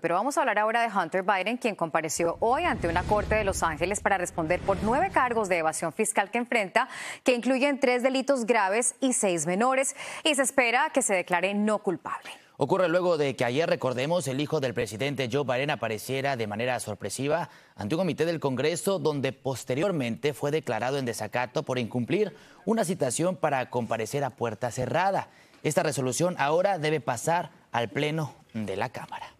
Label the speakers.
Speaker 1: Pero vamos a hablar ahora de Hunter Biden, quien compareció hoy ante una corte de Los Ángeles para responder por nueve cargos de evasión fiscal que enfrenta, que incluyen tres delitos graves y seis menores, y se espera que se declare no culpable.
Speaker 2: Ocurre luego de que ayer, recordemos, el hijo del presidente Joe Biden apareciera de manera sorpresiva ante un comité del Congreso donde posteriormente fue declarado en desacato por incumplir una citación para comparecer a puerta cerrada. Esta resolución ahora debe pasar al Pleno de la Cámara.